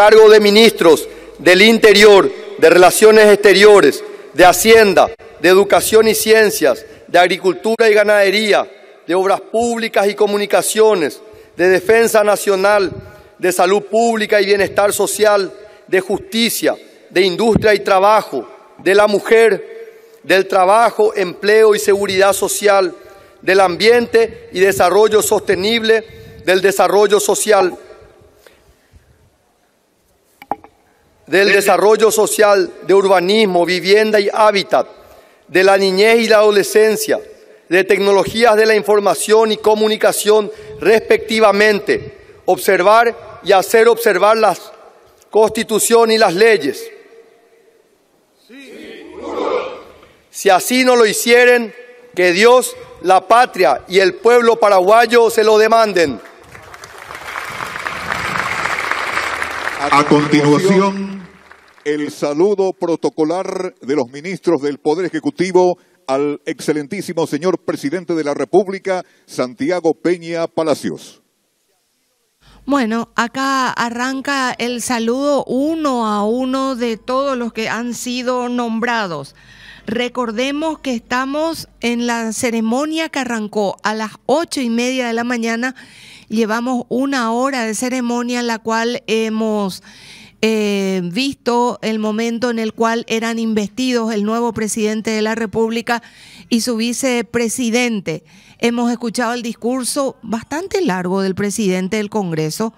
cargo de ministros del Interior, de Relaciones Exteriores, de Hacienda, de Educación y Ciencias, de Agricultura y Ganadería, de Obras Públicas y Comunicaciones, de Defensa Nacional, de Salud Pública y Bienestar Social, de Justicia, de Industria y Trabajo, de la Mujer, del Trabajo, Empleo y Seguridad Social, del Ambiente y Desarrollo Sostenible, del Desarrollo Social, del Desarrollo Social, de Urbanismo, Vivienda y Hábitat, de la Niñez y la Adolescencia, de Tecnologías de la Información y Comunicación, respectivamente, observar y hacer observar la Constitución y las leyes. Si así no lo hicieren, que Dios, la patria y el pueblo paraguayo se lo demanden. A continuación, el saludo protocolar de los ministros del Poder Ejecutivo al excelentísimo señor presidente de la República, Santiago Peña Palacios. Bueno, acá arranca el saludo uno a uno de todos los que han sido nombrados. Recordemos que estamos en la ceremonia que arrancó a las ocho y media de la mañana. Llevamos una hora de ceremonia en la cual hemos eh, visto el momento en el cual eran investidos el nuevo presidente de la República y su vicepresidente. Hemos escuchado el discurso bastante largo del presidente del Congreso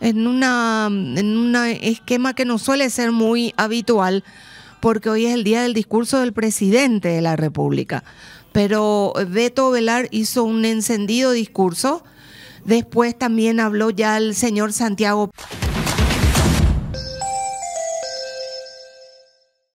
en una en un esquema que no suele ser muy habitual porque hoy es el día del discurso del presidente de la República. Pero Beto Velar hizo un encendido discurso. Después también habló ya el señor Santiago.